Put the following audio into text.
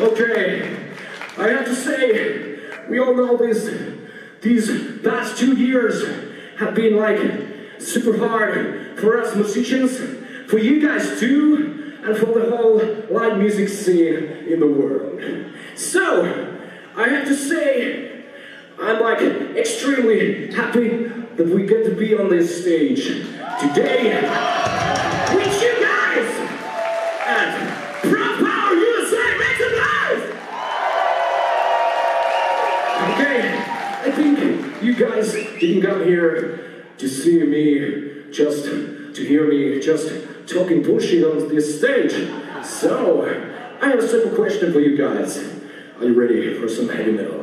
Okay, I have to say, we all know this. These past two years have been like super hard for us musicians, for you guys too, and for the whole live music scene in the world. So, I have to say, I'm like extremely happy that we get to be on this stage today didn't come here to see me, just to hear me just talking bullshit on this stage. So, I have a simple question for you guys. Are you ready for some heavy metal?